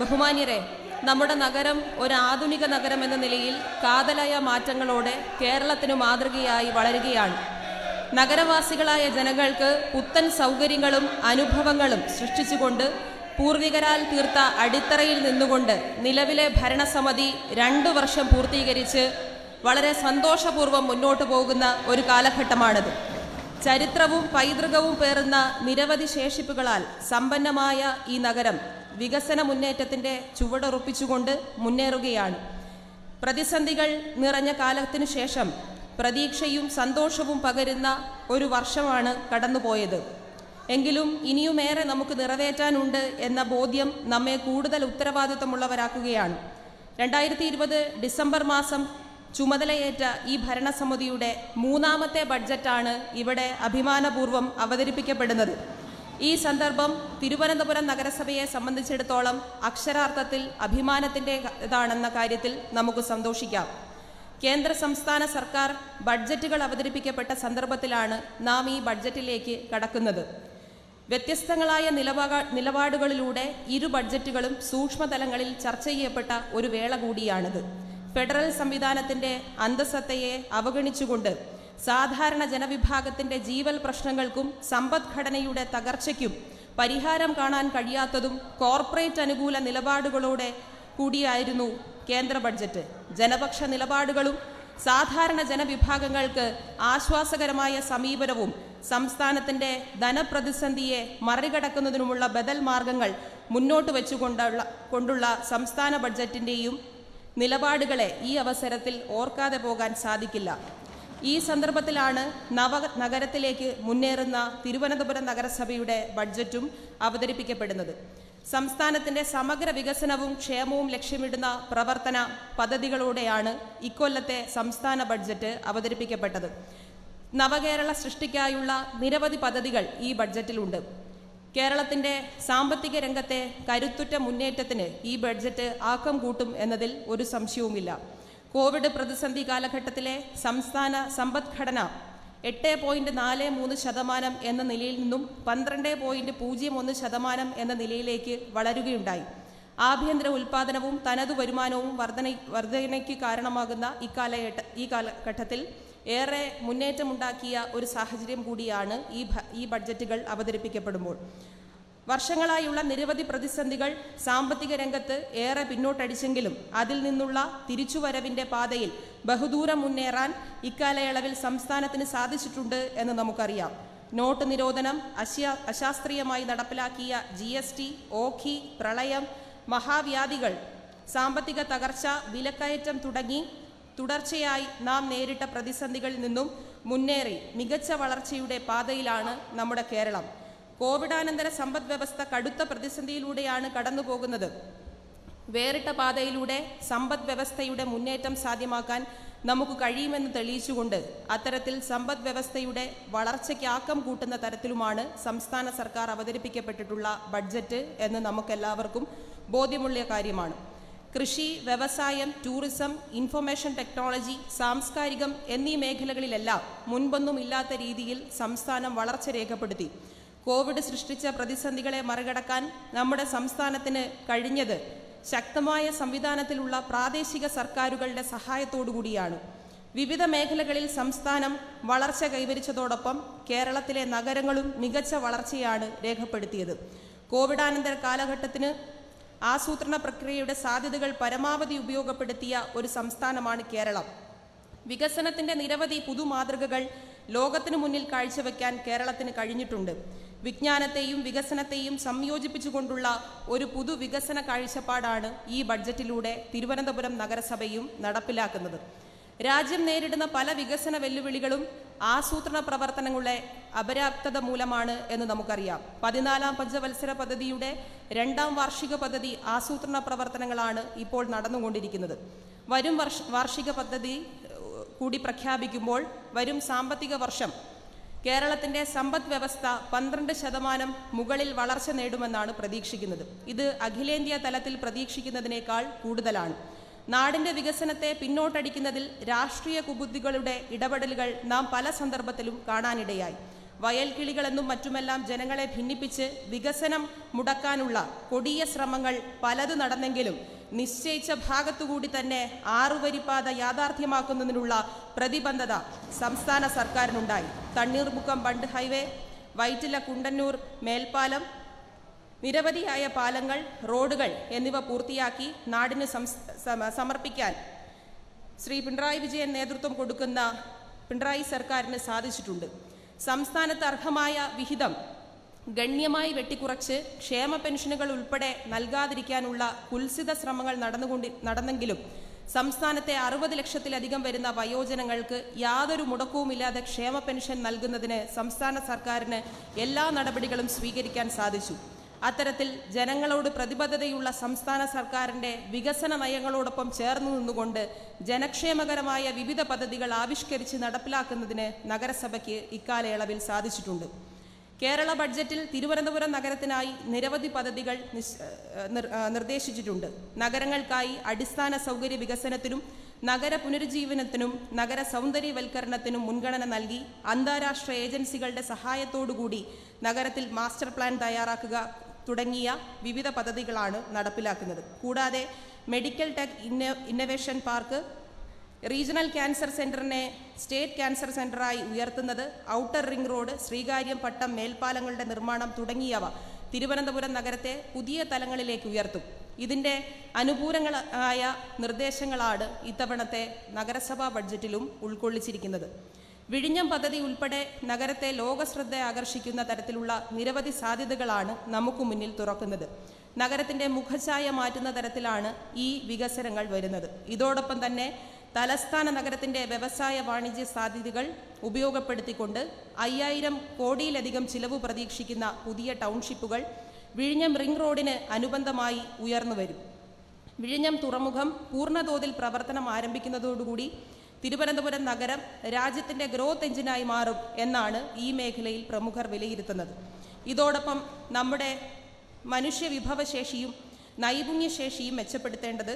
ബഹുമാന്യരെ നമ്മുടെ നഗരം ഒരു ആധുനിക നഗരം എന്ന നിലയിൽ കാതലായ മാറ്റങ്ങളോടെ കേരളത്തിനു മാതൃകയായി വളരുകയാണ്. നഗരവാസികളായ ജനങ്ങൾക്ക് പുത്തൻ സൗകര്യങ്ങളും അനുഭവങ്ങളും സൃഷ്ടിച്ചുകൊണ്ട് പൂർവികരാൽ തീർത്ത അടിത്തറയിൽ നിന്നുകൊണ്ട് നിലവിലെ ഭരണസമിതി രണ്ടു വർഷം പൂർത്തീകരിച്ച് വളരെ സന്തോഷപൂർവം മുന്നോട്ടു പോകുന്ന ഒരു കാലഘട്ടമാണിത്. ചരിത്രവും പൈതൃകവും പേറുന്ന നിരവധി ശേഷിപ്പുകളാൽ സമ്പന്നമായ ഈ നഗരം വികസന മുന്നേറ്റത്തിന്റെ ചുവടുറപ്പിച്ചുകൊണ്ട് മുന്നേറുകയാണ്. പ്രതിസന്ധികൾ നിറഞ്ഞ കാലത്തിനു ശേഷം പ്രതീക്ഷയും സന്തോഷവും പകരുന്ന ഒരു വർഷമാണ് കടന്നുപോയത്. എങ്കിലും ഇനിയുമേറെ നമുക്ക് നിറവേറ്റാനുണ്ട് എന്ന ബോധ്യം നമ്മെ കൂടുതൽ ഉത്തരവാദിത്തമുള്ളവരാക്കുകയാണ്. രണ്ടായിരത്തി ഇരുപത് ഡിസംബർ മാസം ചുമതലയേറ്റ ഈ ഭരണസമിതിയുടെ മൂന്നാമത്തെ ബഡ്ജറ്റാണ് ഇവിടെ അഭിമാനപൂർവം അവതരിപ്പിക്കപ്പെടുന്നത്. ഈ സന്ദർഭം തിരുവനന്തപുരം നഗരസഭയെ സംബന്ധിച്ചിടത്തോളം അക്ഷരാർത്ഥത്തിൽ അഭിമാനത്തിന്റെ ഇതാണെന്ന കാര്യത്തിൽ നമുക്ക് സന്തോഷിക്കാം. കേന്ദ്ര സംസ്ഥാന സർക്കാർ ബഡ്ജറ്റുകൾ അവതരിപ്പിക്കപ്പെട്ട സന്ദർഭത്തിലാണ് നാം ഈ ബഡ്ജറ്റിലേക്ക് കടക്കുന്നത്. വ്യത്യസ്തങ്ങളായ നിലപാ നിലപാടുകളിലൂടെ ഇരു ബഡ്ജറ്റുകളും സൂക്ഷ്മതലങ്ങളിൽ ചർച്ച ചെയ്യപ്പെട്ട ഒരു വേള കൂടിയാണിത്. ഫെഡറൽ സംവിധാനത്തിന്റെ അന്തസത്തയെ അവഗണിച്ചുകൊണ്ട് സാധാരണ ജനവിഭാഗത്തിന്റെ ജീവൽ പ്രശ്നങ്ങൾക്കും സമ്പദ്ഘടനയുടെ തകർച്ചയ്ക്കും പരിഹാരം കാണാൻ കഴിയാത്തതും കോർപ്പറേറ്റ് അനുകൂല നിലപാടുകളോടെ കൂടിയായിരുന്നു കേന്ദ്ര ബഡ്ജറ്റ്. ജനപക്ഷ നിലപാടുകളും സാധാരണ ജനവിഭാഗങ്ങൾക്ക് ആശ്വാസകരമായ സമീപനവും സംസ്ഥാനത്തിന്റെ ധനപ്രതിസന്ധിയെ മറികടക്കുന്നതിനുമുള്ള ബദൽ മാർഗങ്ങൾ മുന്നോട്ട് വെച്ചുകൊണ്ടുള്ള കൊണ്ടുള്ള സംസ്ഥാന ബഡ്ജറ്റിന്റെയും നിലപാടുകളെ ഈ അവസരത്തിൽ ഓർക്കാതെ പോകാൻ സാധിക്കില്ല. ഈ സന്ദർഭത്തിലാണ് നവ നഗരത്തിലേക്ക് മുന്നേറുന്ന തിരുവനന്തപുരം നഗരസഭയുടെ ബഡ്ജറ്റും അവതരിപ്പിക്കപ്പെടുന്നത്. സംസ്ഥാനത്തിന്റെ സമഗ്ര വികസനവും ക്ഷേമവും ലക്ഷ്യമിടുന്ന പ്രവർത്തന പദ്ധതികളോടെയാണ് ഇക്കൊല്ലത്തെ സംസ്ഥാന ബഡ്ജറ്റ് അവതരിപ്പിക്കപ്പെട്ടത്. നവകേരള സൃഷ്ടിക്കായുള്ള നിരവധി പദ്ധതികൾ ഈ ബഡ്ജറ്റിലുണ്ട്. കേരളത്തിന്റെ സാമ്പത്തിക രംഗത്തെ കരുത്തുറ്റ മുന്നേറ്റത്തിന് ഈ ബഡ്ജറ്റ് ആക്കം കൂട്ടും എന്നതിൽ ഒരു സംശയവുമില്ല. കോവിഡ് പ്രതിസന്ധി കാലഘട്ടത്തിലെ സംസ്ഥാന സമ്പദ്ഘടന എട്ട് പോയിന്റ് നാല് മൂന്ന് ശതമാനം എന്ന നിലയിൽ നിന്നും പന്ത്രണ്ട് പോയിന്റ് പൂജ്യം ഒന്ന് ശതമാനം എന്ന നിലയിലേക്ക് വളരുകയുണ്ടായി. ആഭ്യന്തര ഉൽപാദനവും തനതു വരുമാനവും വർധന വർധനയ്ക്ക് കാരണമാകുന്ന ഇക്കാലഘട്ട ഈ കാലഘട്ടത്തിൽ ഏറെ മുന്നേറ്റമുണ്ടാക്കിയ ഒരു സാഹചര്യം കൂടിയാണ് ഈ ഈ ബഡ്ജറ്റുകൾ അവതരിപ്പിക്കപ്പെടുമ്പോൾ. വർഷങ്ങളായുള്ള നിരവധി പ്രതിസന്ധികൾ സാമ്പത്തിക രംഗത്ത് ഏറെ പിന്നോട്ടടിച്ചെങ്കിലും അതിൽ നിന്നുള്ള തിരിച്ചുവരവിന്റെ പാതയിൽ ബഹുദൂരം മുന്നേറാൻ ഇക്കാലയളവിൽ സംസ്ഥാനത്തിന് സാധിച്ചിട്ടുണ്ട് എന്ന് നമുക്കറിയാം. നോട്ട് നിരോധനം അശ്യാ അശാസ്ത്രീയമായി നടപ്പിലാക്കിയ ജി എസ് ടി ഓഖി പ്രളയം മഹാവ്യാധികൾ സാമ്പത്തിക തകർച്ച വിലക്കയറ്റം തുടങ്ങി തുടർച്ചയായി നാം നേരിട്ട പ്രതിസന്ധികളിൽ നിന്നും മുന്നേറി മികച്ച വളർച്ചയുടെ പാതയിലാണ് നമ്മുടെ കേരളം. കോവിഡാനന്തര സമ്പദ് വ്യവസ്ഥ കടുത്ത പ്രതിസന്ധിയിലൂടെയാണ് കടന്നുപോകുന്നത്. വേറിട്ട പാതയിലൂടെ സമ്പദ് വ്യവസ്ഥയുടെ മുന്നേറ്റം സാധ്യമാക്കാൻ നമുക്ക് കഴിയുമെന്ന് തെളിയിച്ചുകൊണ്ട് അത്തരത്തിൽ സമ്പദ് വ്യവസ്ഥയുടെ വളർച്ചയ്ക്ക് ആക്കം കൂട്ടുന്ന തരത്തിലുമാണ് സംസ്ഥാന സർക്കാർ അവതരിപ്പിക്കപ്പെട്ടിട്ടുള്ള ബഡ്ജറ്റ് എന്ന് നമുക്കെല്ലാവർക്കും ബോധ്യമുള്ള കാര്യമാണ്. കൃഷി വ്യവസായം ടൂറിസം ഇൻഫർമേഷൻ ടെക്നോളജി സാംസ്കാരികം എന്നീ മേഖലകളിലെല്ലാം മുൻപൊന്നും ഇല്ലാത്ത രീതിയിൽ സംസ്ഥാനം വളർച്ച രേഖപ്പെടുത്തി. കോവിഡ് സൃഷ്ടിച്ച പ്രതിസന്ധികളെ മറികടക്കാൻ നമ്മുടെ സംസ്ഥാനത്തിന് കഴിഞ്ഞത് ശക്തമായ സംവിധാനത്തിലുള്ള പ്രാദേശിക സർക്കാരുകളുടെ സഹായത്തോടുകൂടിയാണ് വിവിധ മേഖലകളിൽ സംസ്ഥാനം വളർച്ച കൈവരിച്ചതോടൊപ്പം കേരളത്തിലെ നഗരങ്ങളും മികച്ച വളർച്ചയാണ് രേഖപ്പെടുത്തിയത്. കോവിഡാനന്തര കാലഘട്ടത്തിന് ആസൂത്രണ പ്രക്രിയയുടെ സാധ്യതകൾ പരമാവധി ഉപയോഗപ്പെടുത്തിയ ഒരു സംസ്ഥാനമാണ് കേരളം. വികസനത്തിന്റെ നിരവധി പുതുമാതൃകകൾ ലോകത്തിനു മുന്നിൽ കാഴ്ചവെക്കാൻ കേരളത്തിന് കഴിഞ്ഞിട്ടുണ്ട്. വിജ്ഞാനത്തെയും വികസനത്തെയും സംയോജിപ്പിച്ചുകൊണ്ടുള്ള ഒരു പുതു വികസന കാഴ്ചപ്പാടാണ് ഈ ബഡ്ജറ്റിലൂടെ തിരുവനന്തപുരം നഗരസഭയും നടപ്പിലാക്കുന്നത്. രാജ്യം നേരിടുന്ന പല വികസന വെല്ലുവിളികളും ആസൂത്രണ പ്രവർത്തനങ്ങളുടെ അപര്യാപ്തത മൂലമാണ് എന്ന് നമുക്കറിയാം. പതിനാലാം പഞ്ചവത്സര പദ്ധതിയുടെ രണ്ടാം വാർഷിക പദ്ധതി ആസൂത്രണ പ്രവർത്തനങ്ങളാണ് ഇപ്പോൾ നടന്നുകൊണ്ടിരിക്കുന്നത്. വരും വർഷ വാർഷിക പദ്ധതി കൂടി പ്രഖ്യാപിക്കുമ്പോൾ വരും സാമ്പത്തിക വർഷം കേരളത്തിന്റെ സമ്പദ് വ്യവസ്ഥ പന്ത്രണ്ട് ശതമാനം മുകളിൽ വളർച്ച നേടുമെന്നാണ് പ്രതീക്ഷിക്കുന്നത്. ഇത് അഖിലേന്ത്യാ തലത്തിൽ പ്രതീക്ഷിക്കുന്നതിനേക്കാൾ കൂടുതലാണ്. നാടിന്റെ വികസനത്തെ പിന്നോട്ടടിക്കുന്നതിൽ രാഷ്ട്രീയ കുബുദ്ധികളുടെ ഇടപെടലുകൾ നാം പല സന്ദർഭത്തിലും കാണാനിടയായി. വയൽക്കിളികളെന്നും മറ്റുമെല്ലാം ജനങ്ങളെ ഭിന്നിപ്പിച്ച് വികസനം മുടക്കാനുള്ള കൊടിയ ശ്രമങ്ങൾ പലത് നടന്നെങ്കിലും നിശ്ചയിച്ച ഭാഗത്തുകൂടി തന്നെ ആറുവരിപ്പാത യാഥാർത്ഥ്യമാക്കുന്നതിനുള്ള പ്രതിബദ്ധത സംസ്ഥാന സർക്കാരിനുണ്ടായി. തണ്ണീർമുക്കം ബണ്ട് ഹൈവേ വൈറ്റില കുണ്ടന്നൂർ മേൽപ്പാലം നിരവധിയായ പാലങ്ങൾ റോഡുകൾ എന്നിവ പൂർത്തിയാക്കി നാടിന് സമർപ്പിക്കാൻ ശ്രീ പിണറായി വിജയൻ നേതൃത്വം കൊടുക്കുന്ന പിണറായി സർക്കാരിന് സാധിച്ചിട്ടുണ്ട്. സംസ്ഥാനത്ത് അർഹമായ വിഹിതം ഗണ്യമായി വെട്ടിക്കുറച്ച് ക്ഷേമ പെൻഷനുകൾ ഉൾപ്പെടെ നൽകാതിരിക്കാനുള്ള കുൽസിത ശ്രമങ്ങൾ നടന്നുകൊണ്ടി നടന്നെങ്കിലും സംസ്ഥാനത്തെ അറുപത് ലക്ഷത്തിലധികം വരുന്ന വയോജനങ്ങൾക്ക് യാതൊരു മുടക്കവുമില്ലാതെ ക്ഷേമ പെൻഷൻ നൽകുന്നതിന് സംസ്ഥാന സർക്കാരിന് എല്ലാ നടപടികളും സ്വീകരിക്കാൻ സാധിച്ചു. അത്തരത്തിൽ ജനങ്ങളോട് പ്രതിബദ്ധതയുള്ള സംസ്ഥാന സർക്കാരിന്റെ വികസന നയങ്ങളോടൊപ്പം ചേർന്നു നിന്നുകൊണ്ട് ജനക്ഷേമകരമായ വിവിധ പദ്ധതികൾ ആവിഷ്കരിച്ച് നടപ്പിലാക്കുന്നതിന് നഗരസഭയ്ക്ക് ഇക്കാലയളവിൽ സാധിച്ചിട്ടുണ്ട്. കേരള ബഡ്ജറ്റിൽ തിരുവനന്തപുരം നഗരത്തിനായി നിരവധി പദ്ധതികൾ നിർദ്ദേശിച്ചിട്ടുണ്ട്. നഗരങ്ങൾക്കായി അടിസ്ഥാന സൗകര്യ വികസനത്തിനും നഗര പുനരുജ്ജീവനത്തിനും നഗര സൗന്ദര്യവൽക്കരണത്തിനും മുൻഗണന നൽകി അന്താരാഷ്ട്ര ഏജൻസികളുടെ സഹായത്തോടുകൂടി നഗരത്തിൽ മാസ്റ്റർ പ്ലാൻ തയ്യാറാക്കുക തുടങ്ങിയ വിവിധ പദ്ധതികളാണ് നടപ്പിലാക്കുന്നത്. കൂടാതെ medical tech inno innovation park regional cancer സെന്ററിനെ state cancer സെന്ററായി ഉയർത്തുന്നത് outer ring road Sreekaryam Pattom മേൽപ്പാലങ്ങളുടെ നിർമ്മാണം തുടങ്ങിയവ തിരുവനന്തപുരം നഗരത്തെ പുതിയ തലങ്ങളിലേക്ക് ഉയർത്തും. ഇതിന്റെ അനുകൂലങ്ങളായ നിർദ്ദേശങ്ങളാണ് ഇത്തവണത്തെ നഗരസഭാ ബഡ്ജറ്റിലും ഉൾക്കൊള്ളിച്ചിരിക്കുന്നത്. വിഴിഞ്ഞം പദ്ധതി ഉൾപ്പെടെ നഗരത്തെ ലോകശ്രദ്ധ ആകർഷിക്കുന്ന തരത്തിലുള്ള നിരവധി സാധ്യതകളാണ് നമുക്ക് മുന്നിൽ തുറക്കുന്നത്. നഗരത്തിന്റെ മുഖഛായ മാറ്റുന്ന തരത്തിലാണ് ഈ വികസനങ്ങൾ വരുന്നത്. ഇതോടൊപ്പം തന്നെ തലസ്ഥാന നഗരത്തിന്റെ വ്യവസായ വാണിജ്യ സാധ്യതകൾ ഉപയോഗപ്പെടുത്തിക്കൊണ്ട് അയ്യായിരം കോടിയിലധികം ചിലവ് പ്രതീക്ഷിക്കുന്ന പുതിയ ടൗൺഷിപ്പുകൾ വിഴിഞ്ഞം റിംഗ് റോഡിന് അനുബന്ധമായി ഉയർന്നുവരും വിഴിഞ്ഞം തുറമുഖം പൂർണതോതിൽ പ്രവർത്തനം ആരംഭിക്കുന്നതോടുകൂടി തിരുവനന്തപുരം നഗരം രാജ്യത്തിന്റെ ഗ്രോത്ത് എഞ്ചിനായി മാറും എന്നാണ് ഈ മേഖലയിൽ പ്രമുഖർ വിലയിരുത്തുന്നത്. ഇതോടൊപ്പം നമ്മുടെ മനുഷ്യവിഭവശേഷിയും നൈപുണ്യശേഷിയും മെച്ചപ്പെടുത്തേണ്ടത്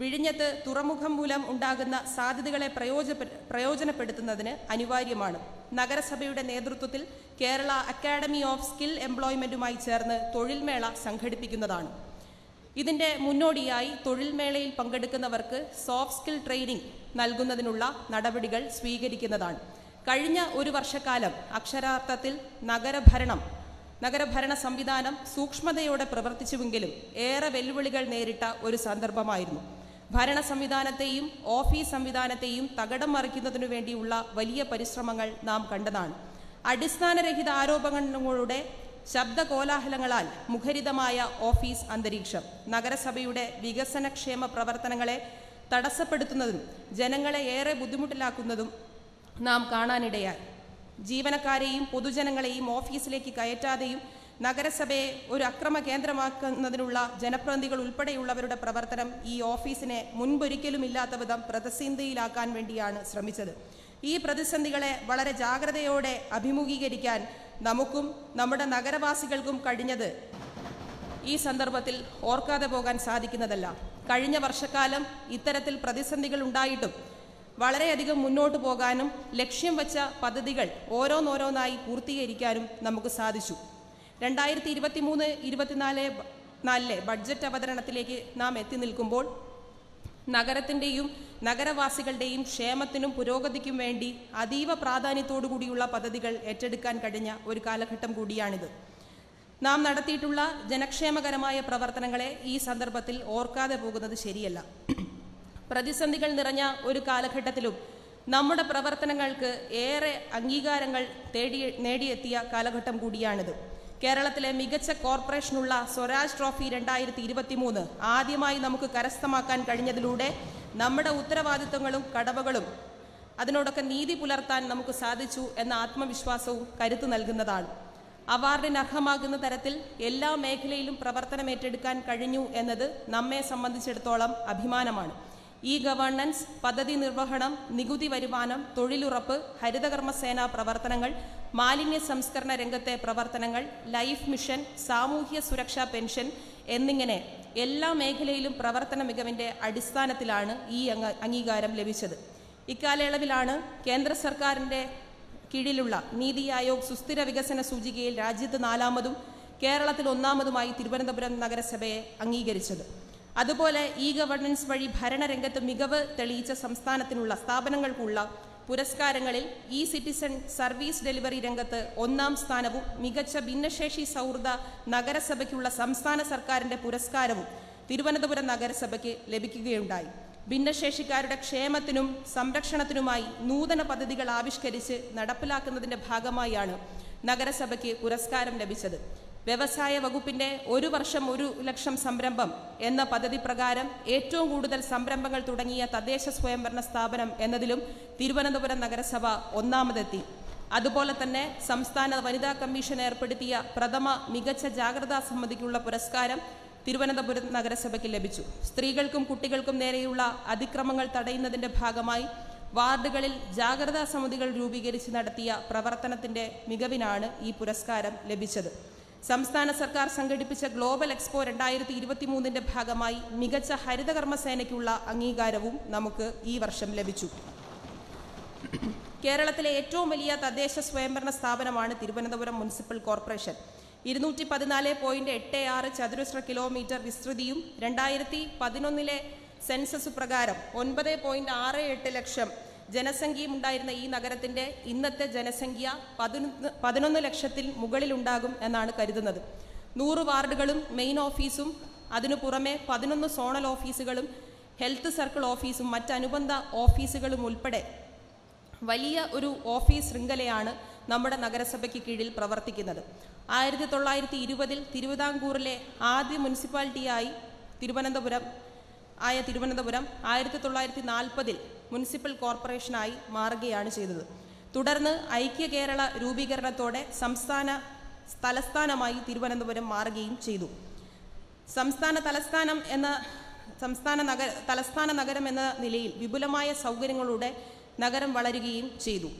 വിഴിഞ്ഞത്ത് തുറമുഖം മൂലം ഉണ്ടാകുന്ന സാധ്യതകളെ പ്രയോജ പ്രയോജനപ്പെടുത്തുന്നതിന് അനിവാര്യമാണ്. നഗരസഭയുടെ നേതൃത്വത്തിൽ കേരള അക്കാഡമി ഓഫ് സ്കിൽ എംപ്ലോയ്മെന്റുമായി ചേർന്ന് തൊഴിൽമേള സംഘടിപ്പിക്കുന്നതാണ്. ഇതിന്റെ മുന്നോടിയായി തൊഴിൽമേളയിൽ പങ്കെടുക്കുന്നവർക്ക് സോഫ്റ്റ് സ്കിൽ ട്രെയിനിംഗ് നൽകുന്നതിനുള്ള നടപടികൾ സ്വീകരിക്കുന്നതാണ്. കഴിഞ്ഞ ഒരു വർഷക്കാലം അക്ഷരാർത്ഥത്തിൽ നഗരഭരണം നഗരഭരണ സംവിധാനം സൂക്ഷ്മതയോടെ പ്രവർത്തിച്ചുവെങ്കിലും ഏറെ വെല്ലുവിളികൾ നേരിട്ട ഒരു സന്ദർഭമായിരുന്നു. ഭരണ സംവിധാനത്തെയും ഓഫീസ് സംവിധാനത്തെയും തകടം മറിക്കുന്നതിനു വേണ്ടിയുള്ള വലിയ പരിശ്രമങ്ങൾ നാം കണ്ടതാണ്. അടിസ്ഥാനരഹിത ആരോപണങ്ങളുടെ ശബ്ദ കോലാഹലങ്ങളാൽ മുഖരിതമായ ഓഫീസ് അന്തരീക്ഷം നഗരസഭയുടെ വികസനക്ഷേമ പ്രവർത്തനങ്ങളെ തടസ്സപ്പെടുത്തുന്നതും ജനങ്ങളെ ഏറെ ബുദ്ധിമുട്ടിലാക്കുന്നതും നാം കാണാനിടയായി. ജീവനക്കാരെയും പൊതുജനങ്ങളെയും ഓഫീസിലേക്ക് കയറ്റാതെയും നഗരസഭയെ ഒരു അക്രമ കേന്ദ്രമാക്കുന്നതിനുള്ള ജനപ്രതിനിധികൾ ഉൾപ്പെടെയുള്ളവരുടെ പ്രവർത്തനം ഈ ഓഫീസിനെ മുൻപൊരിക്കലും ഇല്ലാത്ത വിധം പ്രതിസന്ധിയിലാക്കാൻ വേണ്ടിയാണ് ശ്രമിച്ചത്. ഈ പ്രതിസന്ധികളെ വളരെ ജാഗ്രതയോടെ അഭിമുഖീകരിക്കാൻ നമുക്കും നമ്മുടെ നഗരവാസികൾക്കും കഴിഞ്ഞത് ഈ സന്ദർഭത്തിൽ ഓർക്കാതെ പോകാൻ സാധിക്കുന്നതല്ല. കഴിഞ്ഞ വർഷക്കാലം ഇത്തരത്തിൽ പ്രതിസന്ധികൾ ഉണ്ടായിട്ടും വളരെയധികം മുന്നോട്ട് പോകാനും ലക്ഷ്യം വച്ച പദ്ധതികൾ ഓരോന്നോരോന്നായി പൂർത്തീകരിക്കാനും നമുക്ക് സാധിച്ചു. രണ്ടായിരത്തി ഇരുപത്തി മൂന്ന് ഇരുപത്തിനാല് നാലിലെ ബഡ്ജറ്റ് അവതരണത്തിലേക്ക് നാം എത്തി നിൽക്കുമ്പോൾ നഗരത്തിന്റെയും നഗരവാസികളുടെയും ക്ഷേമത്തിനും പുരോഗതിക്കും വേണ്ടി അതീവ പ്രാധാന്യത്തോടു കൂടിയുള്ള പദ്ധതികൾ ഏറ്റെടുക്കാൻ കഴിഞ്ഞ ഒരു കാലഘട്ടം കൂടിയാണിത്. നാം നടത്തിയിട്ടുള്ള ജനക്ഷേമകരമായ പ്രവർത്തനങ്ങളെ ഈ സന്ദർഭത്തിൽ ഓർക്കാതെ പോകുന്നത് ശരിയല്ല. പ്രതിസന്ധികൾ നിറഞ്ഞ ഒരു കാലഘട്ടത്തിലും നമ്മുടെ പ്രവർത്തനങ്ങൾക്ക് ഏറെ അംഗീകാരങ്ങൾ തേടി നേടിയെത്തിയ കാലഘട്ടം കൂടിയാണിത്. കേരളത്തിലെ മികച്ച കോർപ്പറേഷനുള്ള സ്വരാജ് ട്രോഫി രണ്ടായിരത്തി ഇരുപത്തി മൂന്ന് ആദ്യമായി നമുക്ക് കരസ്ഥമാക്കാൻ കഴിഞ്ഞതിലൂടെ നമ്മുടെ ഉത്തരവാദിത്തങ്ങളും കടമകളും അതിനോടൊക്കെ നീതി പുലർത്താൻ നമുക്ക് സാധിച്ചു എന്ന ആത്മവിശ്വാസവും കരുത്തു നൽകുന്നതാണ്. അവാർഡിന് അർഹമാകുന്ന തരത്തിൽ എല്ലാ മേഖലയിലും പ്രവർത്തനം ഏറ്റെടുക്കാൻ കഴിഞ്ഞു എന്നത് നമ്മെ സംബന്ധിച്ചിടത്തോളം അഭിമാനമാണ്. ഇ ഗവേണൻസ് പദ്ധതി നിർവഹണം നികുതി വരുമാനം തൊഴിലുറപ്പ് ഹരിതകർമ്മസേന പ്രവർത്തനങ്ങൾ മാലിന്യ സംസ്കരണ രംഗത്തെ പ്രവർത്തനങ്ങൾ ലൈഫ് മിഷൻ സാമൂഹ്യ സുരക്ഷാ പെൻഷൻ എന്നിങ്ങനെ എല്ലാ മേഖലയിലും പ്രവർത്തന മികവിന്റെ അടിസ്ഥാനത്തിലാണ് ഈ അംഗീകാരം ലഭിച്ചത്. ഇക്കാലയളവിലാണ് കേന്ദ്ര സർക്കാരിന്റെ കീഴിലുള്ള നീതി ആയോഗ് സുസ്ഥിര വികസന സൂചികയിൽ രാജ്യത്ത് നാലാമതും കേരളത്തിൽ ഒന്നാമതുമായി തിരുവനന്തപുരം നഗരസഭയെ അംഗീകരിച്ചത്. അതുപോലെ ഇ ഗവർണൻസ് വഴി ഭരണരംഗത്ത് മികവ് തെളിയിച്ച സംസ്ഥാനത്തിനുള്ള സ്ഥാപനങ്ങൾക്കുള്ള പുരസ്കാരങ്ങളിൽ ഇ സിറ്റിസൺ സർവീസ് ഡെലിവറി രംഗത്ത് ഒന്നാം സ്ഥാനവും മികച്ച ഭിന്നശേഷി സൗഹൃദ നഗരസഭയ്ക്കുള്ള സംസ്ഥാന സർക്കാരിന്റെ പുരസ്കാരവും തിരുവനന്തപുരം നഗരസഭയ്ക്ക് ലഭിക്കുകയുണ്ടായി. ഭിന്നശേഷിക്കാരുടെ ക്ഷേമത്തിനും സംരക്ഷണത്തിനുമായി നൂതന പദ്ധതികൾ ആവിഷ്കരിച്ച് നടപ്പിലാക്കുന്നതിന്റെ ഭാഗമായാണ് നഗരസഭയ്ക്ക് പുരസ്കാരം ലഭിച്ചത്. വ്യവസായ വകുപ്പിന്റെ ഒരു വർഷം ഒരു ലക്ഷം സംരംഭം എന്ന പദ്ധതി പ്രകാരം ഏറ്റവും കൂടുതൽ സംരംഭങ്ങൾ തുടങ്ങിയ തദ്ദേശ സ്വയംഭരണ സ്ഥാപനം എന്നതിലും തിരുവനന്തപുരം നഗരസഭ ഒന്നാമതെത്തി. അതുപോലെ തന്നെ സംസ്ഥാന വനിതാ കമ്മീഷൻ ഏർപ്പെടുത്തിയ പ്രഥമ മികച്ച ജാഗ്രതാ സമിതിക്കുള്ള പുരസ്കാരം തിരുവനന്തപുരം നഗരസഭയ്ക്ക് ലഭിച്ചു. സ്ത്രീകൾക്കും കുട്ടികൾക്കും നേരെയുള്ള അതിക്രമങ്ങൾ തടയുന്നതിന്റെ ഭാഗമായി വാർഡുകളിൽ ജാഗ്രതാ സമിതികൾ രൂപീകരിച്ച് നടത്തിയ പ്രവർത്തനത്തിന്റെ മികവിനാണ് ഈ പുരസ്കാരം ലഭിച്ചത്. സംസ്ഥാന സർക്കാർ സംഘടിപ്പിച്ച ഗ്ലോബൽ എക്സ്പോ രണ്ടായിരത്തി ഇരുപത്തി മൂന്നിന്റെ ഭാഗമായി മികച്ച ഹരിതകർമ്മസേനയ്ക്കുള്ള അംഗീകാരവും നമുക്ക് ഈ വർഷം ലഭിച്ചു. കേരളത്തിലെ ഏറ്റവും വലിയ തദ്ദേശ സ്വയംഭരണ സ്ഥാപനമാണ് തിരുവനന്തപുരം മുനിസിപ്പൽ കോർപ്പറേഷൻ. ഇരുന്നൂറ്റി പതിനാല് പോയിന്റ് എട്ട് ആറ് ചതുരശ്ര കിലോമീറ്റർ വിസ്തൃതിയും രണ്ടായിരത്തി പതിനൊന്നിലെ സെൻസസ് പ്രകാരം ഒൻപത് പോയിന്റ് ആറ് എട്ട് ലക്ഷം ജനസംഖ്യയും ഉണ്ടായിരുന്ന ഈ നഗരത്തിന്റെ ഇന്നത്തെ ജനസംഖ്യ പതിനൊന്ന് പതിനൊന്ന് ലക്ഷത്തിൽ മുകളിലുണ്ടാകും എന്നാണ് കരുതുന്നത്. നൂറ് വാർഡുകളും മെയിൻ ഓഫീസും അതിനു പുറമെ പതിനൊന്ന് സോണൽ ഓഫീസുകളും ഹെൽത്ത് സർക്കിൾ ഓഫീസും മറ്റനുബന്ധ ഓഫീസുകളും ഉൾപ്പെടെ വലിയ ഒരു ഓഫീസ് ശൃംഖലയാണ് നമ്മുടെ നഗരസഭയ്ക്ക് കീഴിൽ പ്രവർത്തിക്കുന്നത്. ആയിരത്തി തൊള്ളായിരത്തി ഇരുപതിൽ തിരുവിതാംകൂറിലെ ആദ്യ മുനിസിപ്പാലിറ്റിയായി തിരുവനന്തപുരം ആയ തിരുവനന്തപുരം ആയിരത്തി തൊള്ളായിരത്തി നാൽപ്പതിൽ മുനിസിപ്പൽ കോർപ്പറേഷനായി മാറുകയാണ് ചെയ്തത്. തുടർന്ന് ഐക്യ കേരള രൂപീകരണത്തോടെ സംസ്ഥാന തലസ്ഥാനമായി തിരുവനന്തപുരം മാറുകയും ചെയ്തു. സംസ്ഥാന തലസ്ഥാനം എന്ന സംസ്ഥാന നഗര തലസ്ഥാന നഗരം എന്ന നിലയിൽ വിപുലമായ സൗകര്യങ്ങളുടെ നഗരം വളരുകയും ചെയ്തു.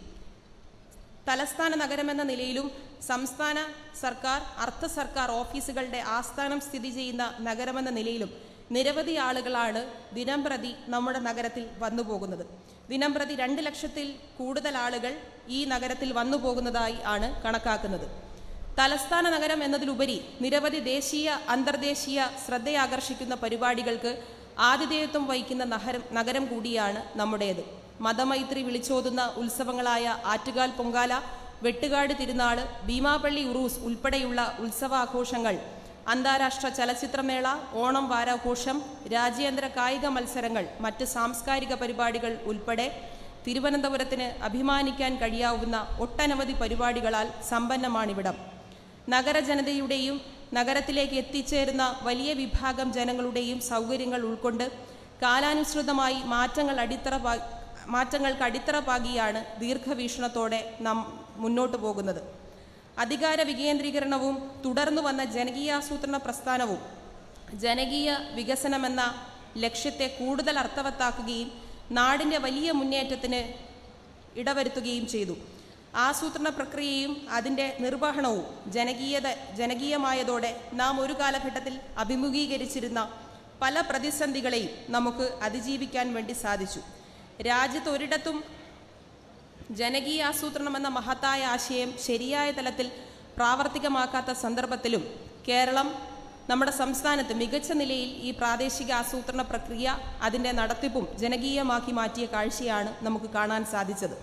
തലസ്ഥാന നഗരം എന്ന നിലയിലും സംസ്ഥാന സർക്കാർ അർദ്ധ സർക്കാർ ഓഫീസുകളുടെ ആസ്ഥാനം സ്ഥിതി ചെയ്യുന്ന നഗരമെന്ന നിലയിലും നിരവധി ആളുകളാണ് ദിനംപ്രതി നമ്മുടെ നഗരത്തിൽ വന്നു പോകുന്നത്. ദിനംപ്രതി രണ്ട് ലക്ഷത്തിൽ കൂടുതൽ ആളുകൾ ഈ നഗരത്തിൽ വന്നു പോകുന്നതായി ആണ് കണക്കാക്കുന്നത്. തലസ്ഥാന നഗരം എന്നതിലുപരി നിരവധി ദേശീയ അന്തർദേശീയ ശ്രദ്ധയാകർഷിക്കുന്ന പരിപാടികൾക്ക് ആതിഥേയത്വം വഹിക്കുന്ന നഗരം നഗരം കൂടിയാണ് നമ്മുടേത്. മതമൈത്രി വിളിച്ചോതുന്ന ഉത്സവങ്ങളായ ആറ്റുകാൽ പൊങ്കാല വെട്ടുകാട് തിരുനാൾ ഭീമാപള്ളി ഉറൂസ് ഉൾപ്പെടെയുള്ള ഉത്സവാഘോഷങ്ങൾ അന്താരാഷ്ട്ര ചലച്ചിത്രമേള ഓണം വാരാഘോഷം രാജ്യാന്തര കായിക മത്സരങ്ങൾ മറ്റ് സാംസ്കാരിക പരിപാടികൾ ഉൾപ്പെടെ തിരുവനന്തപുരത്തിന് അഭിമാനിക്കാൻ കഴിയാവുന്ന ഒട്ടനവധി പരിപാടികളാൽ സമ്പന്നമാണിവിടം. നഗരജനതയുടെയും നഗരത്തിലേക്ക് എത്തിച്ചേരുന്ന വലിയ വിഭാഗം ജനങ്ങളുടെയും സൗകര്യങ്ങൾ ഉൾക്കൊണ്ട് കാലാനുസൃതമായി മാറ്റങ്ങൾ അടിത്തറ മാറ്റങ്ങൾക്ക് അടിത്തറ പാകിയാണ് ദീർഘവീക്ഷണത്തോടെ നാം മുന്നോട്ട് പോകുന്നത്. അധികാര വികേന്ദ്രീകരണവും തുടർന്നു വന്ന ജനകീയാസൂത്രണ പ്രസ്ഥാനവും ജനകീയ വികസനമെന്ന ലക്ഷ്യത്തെ കൂടുതൽ അർത്ഥവത്താക്കുകയും നാടിന്റെ വലിയ മുന്നേറ്റത്തിന് ഇടവരുത്തുകയും ചെയ്തു. ആസൂത്രണ പ്രക്രിയയും അതിന്റെ നിർവഹണവും ജനകീയത ജനകീയമായതോടെ നാം ഒരു കാലഘട്ടത്തിൽ അഭിമുഖീകരിച്ചിരുന്ന പല പ്രതിസന്ധികളെയും നമുക്ക് അതിജീവിക്കാൻ വേണ്ടി സാധിച്ചു. രാജ്യത്ത് ഒരിടത്തും ജനകീയ ആസൂത്രണം എന്ന മഹത്തായ ആശയം ശരിയായ തലത്തിൽ പ്രാവർത്തികമാക്കാത്ത സന്ദർഭത്തിലും കേരളം നമ്മുടെ സംസ്ഥാനത്ത് മികച്ച നിലയിൽ ഈ പ്രാദേശിക ആസൂത്രണ പ്രക്രിയ അതിന്റെ നടത്തിപ്പും ജനകീയമാക്കി മാറ്റിയ കാഴ്ചയാണ് നമുക്ക് കാണാൻ സാധിച്ചത്.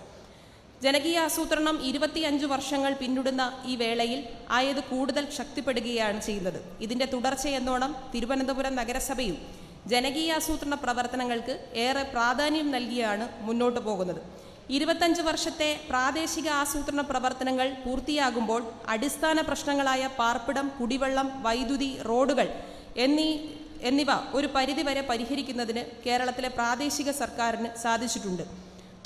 ജനകീയ ആസൂത്രണം ഇരുപത്തിയഞ്ച് വർഷങ്ങൾ പിന്നിടുന്ന ഈ വേളയിൽ ആയത് കൂടുതൽ ശക്തിപ്പെടുകയാണ് ചെയ്യുന്നത്. ഇതിന്റെ തുടർച്ചയെന്നോണം തിരുവനന്തപുരം നഗരസഭയും ജനകീയാസൂത്രണ പ്രവർത്തനങ്ങൾക്ക് ഏറെ പ്രാധാന്യം നൽകിയാണ് മുന്നോട്ട് പോകുന്നത്. ഇരുപത്തഞ്ച് വർഷത്തെ പ്രാദേശിക ആസൂത്രണ പ്രവർത്തനങ്ങൾ പൂർത്തിയാകുമ്പോൾ അടിസ്ഥാന പ്രശ്നങ്ങളായ പാർപ്പിടം കുടിവെള്ളം വൈദ്യുതി റോഡുകൾ എന്നീ എന്നിവ ഒരു പരിധിവരെ പരിഹരിക്കുന്നതിന് കേരളത്തിലെ പ്രാദേശിക സർക്കാരിന് സാധിച്ചിട്ടുണ്ട്.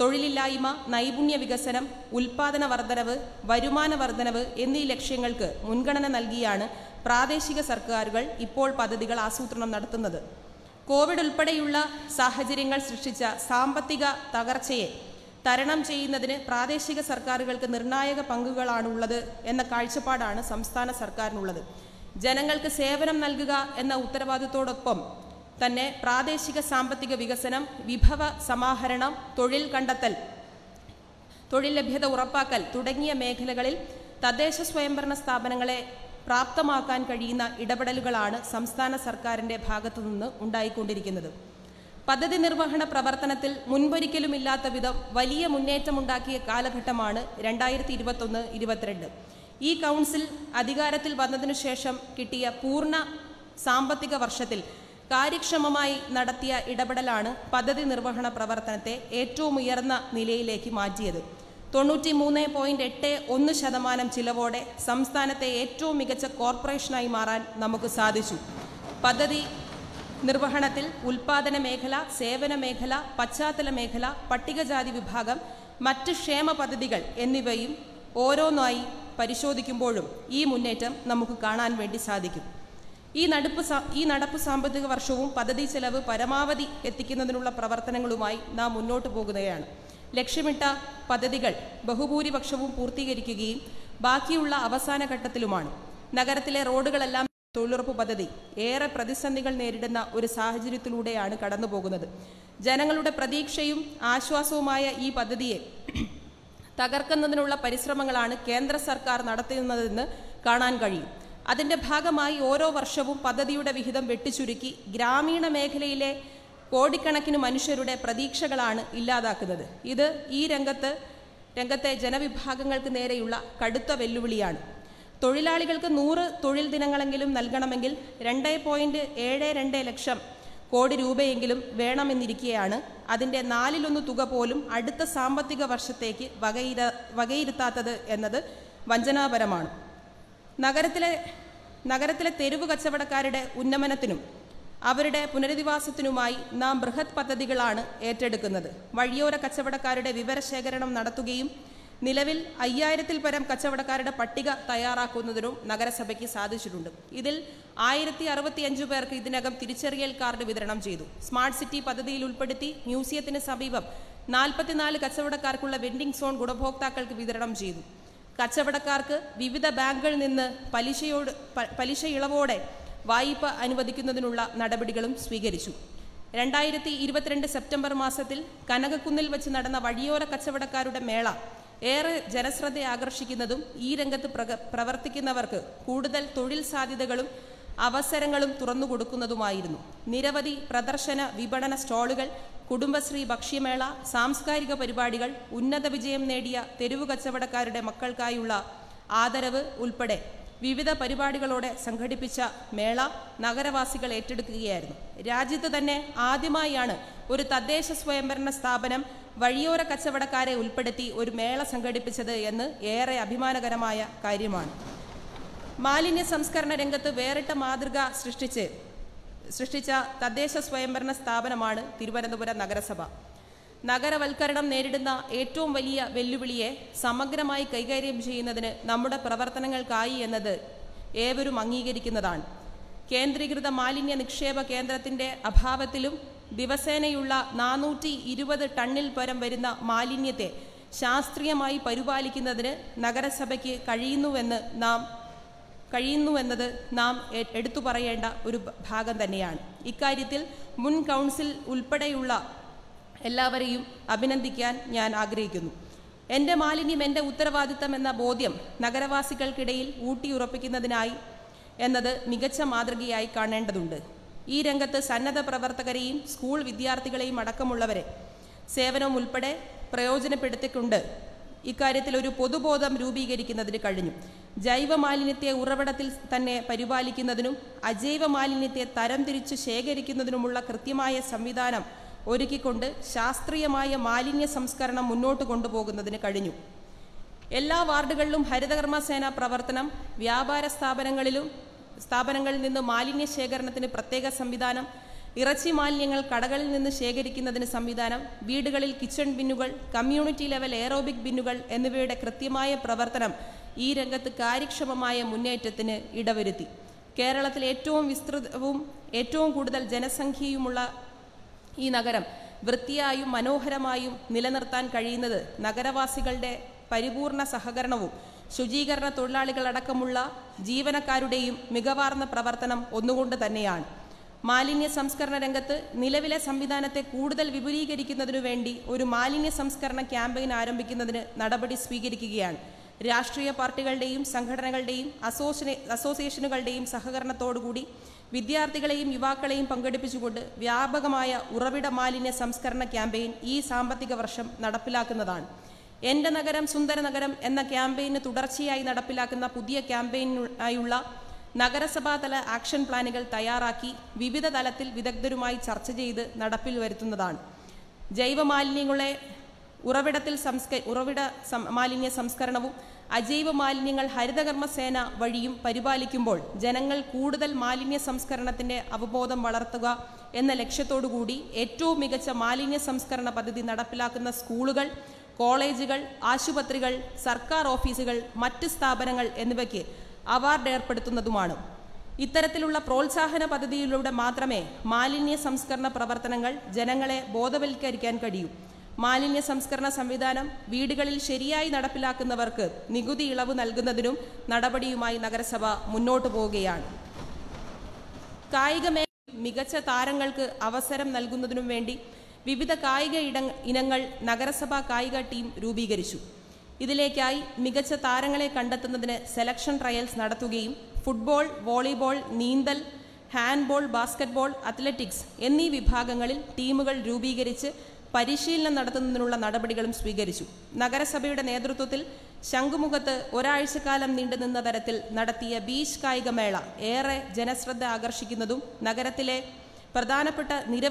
തൊഴിലില്ലായ്മ നൈപുണ്യ വികസനം ഉൽപാദന വർധനവ് വരുമാന വർധനവ് എന്നീ ലക്ഷ്യങ്ങൾക്ക് മുൻഗണന നൽകിയാണ് പ്രാദേശിക സർക്കാരുകൾ ഇപ്പോൾ പദ്ധതികൾ ആസൂത്രണം നടത്തുന്നത്. കോവിഡ് ഉൾപ്പെടെയുള്ള സാഹചര്യങ്ങൾ സൃഷ്ടിച്ച സാമ്പത്തിക തകർച്ചയെ തരണം ചെയ്യുന്നതിന് പ്രാദേശിക സർക്കാരുകൾക്ക് നിർണായക പങ്കുകളാണുള്ളത് എന്ന കാഴ്ചപ്പാടാണ് സംസ്ഥാന സർക്കാരിനുള്ളത്. ജനങ്ങൾക്ക് സേവനം നൽകുക എന്ന ഉത്തരവാദിത്തോടൊപ്പം തന്നെ പ്രാദേശിക സാമ്പത്തിക വികസനം വിഭവ സമാഹരണം തൊഴിൽ കണ്ടെത്തൽ തൊഴിൽ ലഭ്യത ഉറപ്പാക്കൽ തുടങ്ങിയ മേഖലകളിൽ തദ്ദേശ സ്വയംഭരണ സ്ഥാപനങ്ങളെ പ്രാപ്തമാക്കാൻ കഴിയുന്ന ഇടപെടലുകളാണ് സംസ്ഥാന സർക്കാരിന്റെ ഭാഗത്തുനിന്ന് ഉണ്ടായിക്കൊണ്ടിരിക്കുന്നത്. പദ്ധതി നിർവഹണ പ്രവർത്തനത്തിൽ മുൻപൊരിക്കലുമില്ലാത്ത വിധം വലിയ മുന്നേറ്റമുണ്ടാക്കിയ കാലഘട്ടമാണ് രണ്ടായിരത്തി ഇരുപത്തൊന്ന് ഇരുപത്തിരണ്ട്. ഈ കൗൺസിൽ അധികാരത്തിൽ വന്നതിനു ശേഷം കിട്ടിയ പൂർണ സാമ്പത്തിക വർഷത്തിൽ കാര്യക്ഷമമായി നടത്തിയ ഇടപെടലാണ് പദ്ധതി നിർവഹണ പ്രവർത്തനത്തെ ഏറ്റവും ഉയർന്ന നിലയിലേക്ക് മാറ്റിയത്. തൊണ്ണൂറ്റി മൂന്ന് പോയിന്റ് എട്ട് ഒന്ന് ശതമാനം ചിലവോടെ സംസ്ഥാനത്തെ ഏറ്റവും മികച്ച കോർപ്പറേഷനായി മാറാൻ നമുക്ക് സാധിച്ചു. പദ്ധതി നിർവഹണത്തിൽ ഉൽപാദന മേഖല സേവന മേഖല പശ്ചാത്തല മേഖല പട്ടികജാതി വിഭാഗം മറ്റ് ക്ഷേമ പദ്ധതികൾ എന്നിവയും ഓരോന്നായി പരിശോധിക്കുമ്പോഴും ഈ മുന്നേറ്റം നമുക്ക് കാണാൻ വേണ്ടി സാധിക്കും. ഈ നടപ്പ് ഈ നടപ്പ് സാമ്പത്തിക വർഷവും പദ്ധതി ചെലവ് പരമാവധി എത്തിക്കുന്നതിനുള്ള പ്രവർത്തനങ്ങളുമായി നാം മുന്നോട്ട് പോകുകയാണ്. ലക്ഷ്യമിട്ട പദ്ധതികൾ ബഹുഭൂരിപക്ഷവും പൂർത്തീകരിക്കുകയും ബാക്കിയുള്ള അവസാന ഘട്ടത്തിലുമാണ്. നഗരത്തിലെ റോഡുകളെല്ലാം തൊഴിലുറപ്പ് പദ്ധതി. ഏറെ പ്രതിസന്ധികൾ നേരിടുന്ന ഒരു സാഹചര്യത്തിലൂടെയാണ് കടന്നുപോകുന്നത്. ജനങ്ങളുടെ പ്രതീക്ഷയും ആശ്വാസവുമായ ഈ പദ്ധതിയെ തകർക്കുന്നതിനുള്ള പരിശ്രമങ്ങളാണ് കേന്ദ്ര സർക്കാർ നടത്തുന്നതെന്ന് കാണാൻ കഴിയും. അതിന്റെ ഭാഗമായി ഓരോ വർഷവും പദ്ധതിയുടെ വിഹിതം വെട്ടിച്ചുരുക്കി ഗ്രാമീണ മേഖലയിലെ കോടിക്കണക്കിന് മനുഷ്യരുടെ പ്രതീക്ഷകളാണ് ഇല്ലാതാക്കുന്നത്. ഇത് ഈ രംഗത്ത് രംഗത്തെ ജനവിഭാഗങ്ങൾക്ക് നേരെയുള്ള കടുത്ത വെല്ലുവിളിയാണ്. തൊഴിലാളികൾക്ക് നൂറ് തൊഴിൽ ദിനങ്ങളെങ്കിലും നൽകണമെങ്കിൽ രണ്ട് പോയിന്റ് ഏഴ് രണ്ട് ലക്ഷം കോടി രൂപയെങ്കിലും വേണമെന്നിരിക്കെയാണ്. അതിന്റെ നാലിലൊന്ന് തുക പോലും അടുത്ത സാമ്പത്തിക വർഷത്തേക്ക് വകയിര വകയിരുത്താത്തത് എന്നത് വഞ്ചനാപരമാണ്. നഗരത്തിലെ നഗരത്തിലെ തെരുവ് കച്ചവടക്കാരുടെ ഉന്നമനത്തിനും അവരുടെ പുനരധിവാസത്തിനുമായി നാം ബൃഹത് പദ്ധതികളാണ് ഏറ്റെടുക്കുന്നത്. വഴിയോര കച്ചവടക്കാരുടെ വിവരശേഖരണം നടത്തുകയും നിലവിൽ അയ്യായിരത്തിൽ പരം കച്ചവടക്കാരുടെ പട്ടിക തയ്യാറാക്കുന്നതിനും നഗരസഭയ്ക്ക് സാധിച്ചിട്ടുണ്ട്. ഇതിൽ ആയിരത്തി അറുപത്തിയഞ്ച് പേർക്ക് ഇതിനകം തിരിച്ചറിയൽ കാർഡ് വിതരണം ചെയ്തു. സ്മാർട്ട് സിറ്റി പദ്ധതിയിൽ ഉൾപ്പെടുത്തി മ്യൂസിയത്തിന് സമീപം നാൽപ്പത്തിനാല് കച്ചവടക്കാർക്കുള്ള വെൻഡിംഗ് സോൺ ഗുണഭോക്താക്കൾക്ക് വിതരണം ചെയ്തു. കച്ചവടക്കാർക്ക് വിവിധ ബാങ്കുകളിൽ നിന്ന് പലിശയോട് പലിശ ഇളവോടെ വായ്പ അനുവദിക്കുന്നതിനുള്ള നടപടികളും സ്വീകരിച്ചു. രണ്ടായിരത്തി ഇരുപത്തിരണ്ട് സെപ്റ്റംബർ മാസത്തിൽ കനകക്കുന്നിൽ വെച്ച് നടന്ന വഴിയോര കച്ചവടക്കാരുടെ മേള ഏറെ ജനശ്രദ്ധ ആകർഷിക്കുന്നതും ഈ രംഗത്ത് പ്രവർത്തിക്കുന്നവർക്ക് കൂടുതൽ തൊഴിൽ സാധ്യതകളും അവസരങ്ങളും തുറന്നു കൊടുക്കുന്നതുമായിരുന്നു. നിരവധി പ്രദർശന വിപണന സ്റ്റാളുകൾ കുടുംബശ്രീ ഭക്ഷ്യമേള സാംസ്കാരിക പരിപാടികൾ ഉന്നത വിജയം നേടിയ തെരുവു കച്ചവടക്കാരുടെ മക്കൾക്കായുള്ള ആദരവ് ഉൾപ്പെടെ വിവിധ പരിപാടികളോടെ സംഘടിപ്പിച്ച മേള നഗരവാസികൾ ഏറ്റെടുക്കുകയായിരുന്നു. രാജ്യത്ത് തന്നെ ആദ്യമായാണ് ഒരു തദ്ദേശ സ്വയംഭരണ സ്ഥാപനം വഴിയോര കച്ചവടക്കാരെ ഉൾപ്പെടുത്തി ഒരു മേള സംഘടിപ്പിച്ചത് എന്ന് ഏറെ അഭിമാനകരമായ കാര്യമാണ്. മാലിന്യ സംസ്കരണ രംഗത്ത് വേറിട്ട മാതൃക സൃഷ്ടിച്ച് സൃഷ്ടിച്ച തദ്ദേശ സ്വയംഭരണ സ്ഥാപനമാണ് തിരുവനന്തപുരം നഗരസഭ. നഗരവൽക്കരണം നേരിടുന്ന ഏറ്റവും വലിയ വെല്ലുവിളിയെ സമഗ്രമായി കൈകാര്യം ചെയ്യുന്നതിന് നമ്മുടെ പ്രവർത്തനങ്ങൾക്കായി എന്നത് ഏവരും അംഗീകരിക്കുന്നതാണ്. കേന്ദ്രീകൃത മാലിന്യ നിക്ഷേപ കേന്ദ്രത്തിന്റെ അഭാവത്തിലും ദിവസേനയുള്ള നാനൂറ്റി ഇരുപത് ടണ്ണിൽ പരം വരുന്ന മാലിന്യത്തെ ശാസ്ത്രീയമായി പരിപാലിക്കുന്നതിന് നഗരസഭയ്ക്ക് കഴിയുന്നുവെന്ന് നാം കഴിയുന്നുവെന്നത് നാം എടുത്തു പറയേണ്ട ഒരു ഭാഗം തന്നെയാണ്. ഇക്കാര്യത്തിൽ മുൻ കൗൺസിൽ ഉൾപ്പെടെയുള്ള എല്ലാവരെയും അഭിനന്ദിക്കാൻ ഞാൻ ആഗ്രഹിക്കുന്നു. എന്റെ മാലിന്യം എന്റെ ഉത്തരവാദിത്തം എന്ന ബോധ്യം നഗരവാസികൾക്കിടയിൽ ഊട്ടിയുറപ്പിക്കുന്നതിനായി എന്നത് മികച്ച മാതൃകയായി കാണേണ്ടതുണ്ട്. ഈ രംഗത്ത് സന്നദ്ധ പ്രവർത്തകരെയും സ്കൂൾ വിദ്യാർത്ഥികളെയും അടക്കമുള്ളവരെ സേവനവും ഉൾപ്പെടെ പ്രയോജനപ്പെടുത്തിക്കൊണ്ട് ഇക്കാര്യത്തിൽ ഒരു പൊതുബോധം രൂപീകരിക്കുന്നതിന് കഴിഞ്ഞു. ജൈവ മാലിന്യത്തെ ഉറവിടത്തിൽ തന്നെ പരിപാലിക്കുന്നതിനും അജൈവ മാലിന്യത്തെ തരംതിരിച്ച് ശേഖരിക്കുന്നതിനുമുള്ള കൃത്യമായ സംവിധാനം ഒരുക്കിക്കൊണ്ട് ശാസ്ത്രീയമായ മാലിന്യ സംസ്കരണം മുന്നോട്ട് കൊണ്ടുപോകുന്നതിന് കഴിഞ്ഞു. എല്ലാ വാർഡുകളിലും ഹരിതകർമ്മസേന പ്രവർത്തനം വ്യാപാര സ്ഥാപനങ്ങളിലും സ്ഥാപനങ്ങളിൽ നിന്ന് മാലിന്യ ശേഖരണത്തിന് പ്രത്യേക സംവിധാനം ഇറച്ചി മാലിന്യങ്ങൾ കടകളിൽ നിന്ന് ശേഖരിക്കുന്നതിന് സംവിധാനം വീടുകളിൽ കിച്ചൺ ബിന്നുകൾ കമ്മ്യൂണിറ്റി ലെവൽ എയറോബിക് ബിന്നുകൾ എന്നിവയുടെ കൃത്യമായ പ്രവർത്തനം ഈ രംഗത്ത് കാര്യക്ഷമമായ മുന്നേറ്റത്തിന് ഇടവരുത്തി. കേരളത്തിൽ ഏറ്റവും വിസ്തൃതവും ഏറ്റവും കൂടുതൽ ജനസംഖ്യയുമുള്ള ഈ നഗരം വൃത്തിയായും മനോഹരമായും നിലനിർത്താൻ കഴിയുന്നത് നഗരവാസികളുടെ പരിപൂർണ സഹകരണവും ശുചീകരണ തൊഴിലാളികളടക്കമുള്ള ജീവനക്കാരുടെയും മികവാർന്ന പ്രവർത്തനം ഒന്നുകൊണ്ട് തന്നെയാണ്. മാലിന്യ സംസ്കരണ രംഗത്ത് നിലവിലെ സംവിധാനത്തെ കൂടുതൽ വിപുലീകരിക്കുന്നതിനു വേണ്ടി ഒരു മാലിന്യ സംസ്കരണ ക്യാമ്പയിൻ ആരംഭിക്കുന്നതിന് നടപടി സ്വീകരിക്കുകയാണ്. രാഷ്ട്രീയ പാർട്ടികളുടെയും സംഘടനകളുടെയും അസോസിയേ അസോസിയേഷനുകളുടെയും സഹകരണത്തോടുകൂടി വിദ്യാർത്ഥികളെയും യുവാക്കളെയും പങ്കെടുപ്പിച്ചുകൊണ്ട് വ്യാപകമായ ഉറവിട മാലിന്യ സംസ്കരണ ക്യാമ്പയിൻ ഈ സാമ്പത്തിക വർഷം നടപ്പിലാക്കുന്നതാണ്. എന്റെ നഗരം സുന്ദര നഗരം എന്ന ക്യാമ്പയിന് തുടർച്ചയായി നടപ്പിലാക്കുന്ന പുതിയ ക്യാമ്പയിനായുള്ള നഗരസഭാതല ആക്ഷൻ പ്ലാനുകൾ തയ്യാറാക്കി വിവിധ തലത്തിൽ വിദഗ്ധരുമായി ചർച്ച ചെയ്ത് നടപ്പിൽ വരുത്തുന്നതാണ്. ജൈവമാലിന്യങ്ങളെ ഉറവിടത്തിൽ സംസ്ക ഉറവിട മാലിന്യ സംസ്കരണവും അജൈവ മാലിന്യങ്ങൾ ഹരിതകർമ്മസേന വഴിയും പരിപാലിക്കുമ്പോൾ ജനങ്ങൾ കൂടുതൽ മാലിന്യ സംസ്കരണത്തിന്റെ അവബോധം വളർത്തുക എന്ന ലക്ഷ്യത്തോടുകൂടി ഏറ്റവും മികച്ച മാലിന്യ സംസ്കരണ പദ്ധതി നടപ്പിലാക്കുന്ന സ്കൂളുകൾ കോളേജുകൾ ആശുപത്രികൾ സർക്കാർ ഓഫീസുകൾ മറ്റ് സ്ഥാപനങ്ങൾ എന്നിവയ്ക്ക് അവാർഡ് ഏർപ്പെടുത്തുന്നതുമാണ്. ഇത്തരത്തിലുള്ള പ്രോത്സാഹന പദ്ധതിയിലൂടെ മാത്രമേ മാലിന്യ സംസ്കരണ പ്രവർത്തനങ്ങൾ ജനങ്ങളെ ബോധവൽക്കരിക്കാൻ കഴിയൂ. മാലിന്യ സംസ്കരണ സംവിധാനം വീടുകളിൽ ശരിയായി നടപ്പിലാക്കുന്നവർക്ക് നികുതി ഇളവ് നൽകുന്നതിനും നടപടിയുമായി നഗരസഭ മുന്നോട്ടു പോവുകയാണ്. കായിക മികച്ച താരങ്ങൾക്ക് അവസരം നൽകുന്നതിനും വേണ്ടി വിവിധ കായിക ഇട ഇനങ്ങൾ നഗരസഭാ കായിക ടീം രൂപീകരിച്ചു. ഇതിലേക്കായി മികച്ച താരങ്ങളെ കണ്ടെത്തുന്നതിന് സെലക്ഷൻ ട്രയൽസ് നടത്തുകയും ഫുട്ബോൾ വോളിബോൾ നീന്തൽ ഹാൻഡ്ബോൾ ബാസ്കറ്റ്ബോൾ അത്ലറ്റിക്സ് എന്നീ വിഭാഗങ്ങളിൽ ടീമുകൾ രൂപീകരിച്ച് പരിശീലനം നടത്തുന്നതിനുള്ള നടപടികളും സ്വീകരിച്ചു. നഗരസഭയുടെ നേതൃത്വത്തിൽ ശംഖുമുഖത്ത് ഒരാഴ്ചക്കാലം നീണ്ടുനിന്ന തരത്തിൽ നടത്തിയ ബീച്ച് കായികമേള ഏറെ ജനശ്രദ്ധ ആകർഷിക്കുന്നതും നഗരത്തിലെ പ്രധാനപ്പെട്ട നിര